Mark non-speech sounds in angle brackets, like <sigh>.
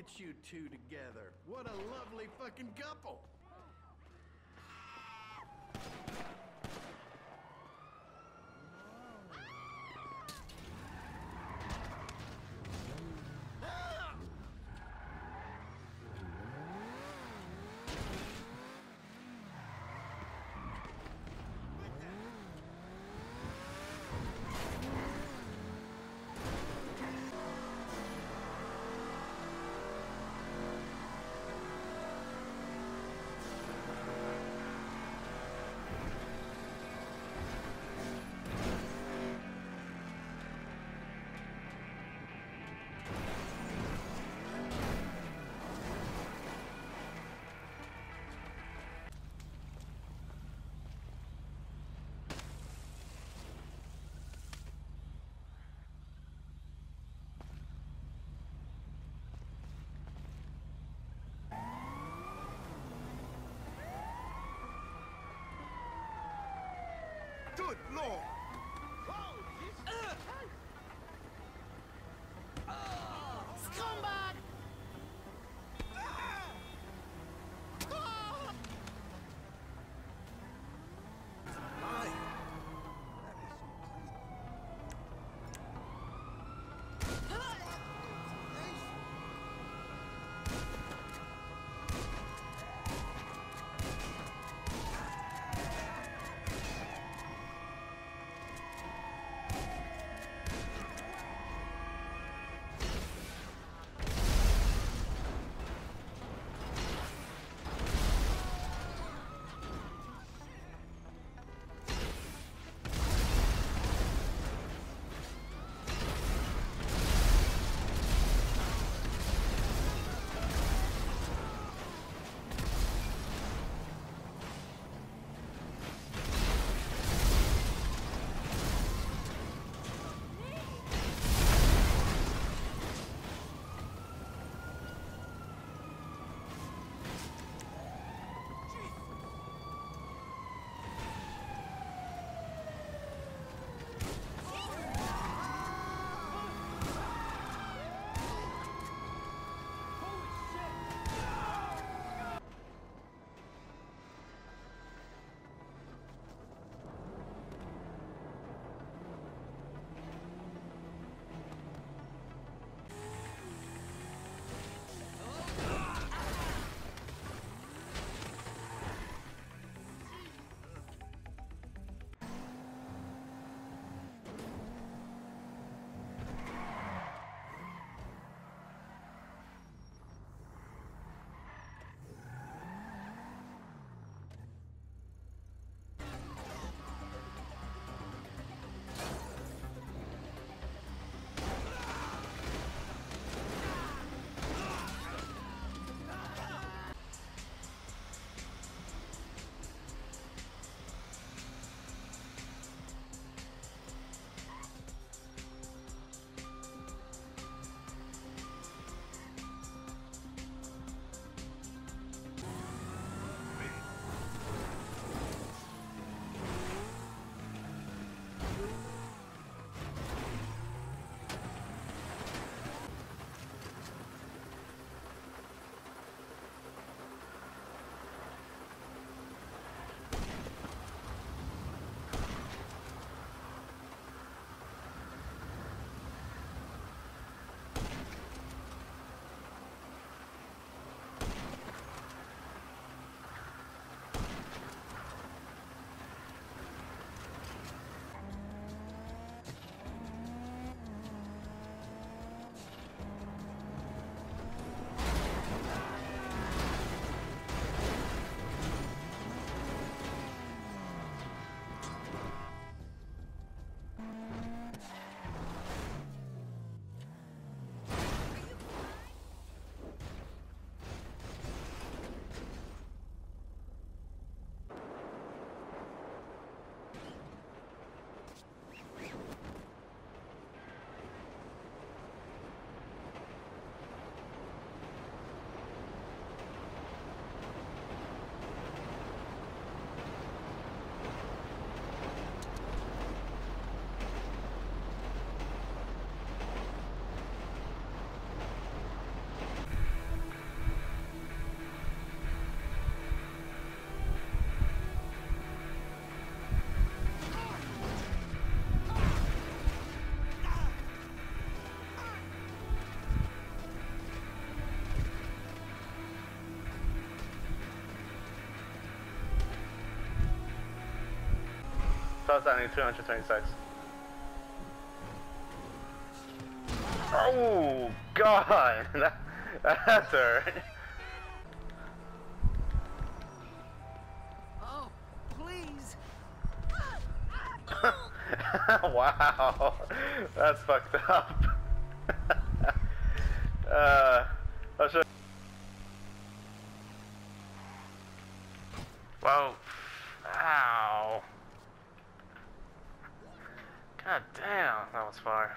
at you two together. What a lovely fucking couple. Good Start standing 226. Oh, God! <laughs> That, that hurt. Oh, please. <laughs> wow. That's fucked up. <laughs> uh, I'll show Whoa. Ow. God damn, that was far.